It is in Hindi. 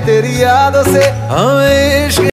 तेरी यादों से हमेश